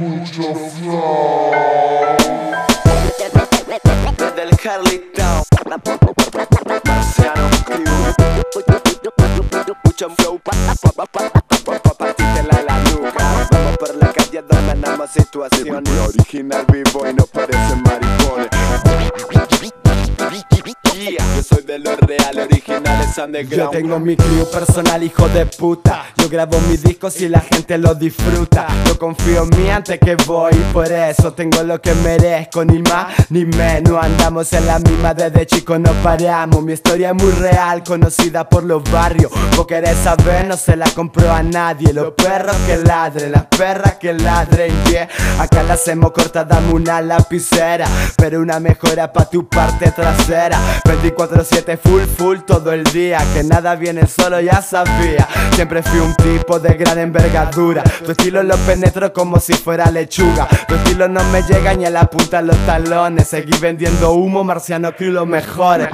mucho flow. Del Harley Town. Marciano Mucho flow pa partírtela la nuca. Vamos por la calle dominamos situaciones. original vivo y no parece maricones. De los real originales underground. Yo tengo mi crew personal, hijo de puta. Yo grabo mis discos y la gente lo disfruta. Yo confío en mí antes que voy, por eso tengo lo que merezco. Ni más ni menos, andamos en la misma desde chicos, no paramos. Mi historia es muy real, conocida por los barrios. Vos querés saber, no se la compró a nadie. Los perros que ladren, las perras que ladren, yeah. Acá la hacemos corta, dame una lapicera. Pero una mejora pa' tu parte trasera. 24-7 full full todo el día Que nada viene solo ya sabía. Siempre fui un tipo de gran envergadura. Tu estilo lo penetro como si fuera lechuga. Tu estilo no me llega ni a la punta los talones. Seguí vendiendo humo, marciano crew los mejores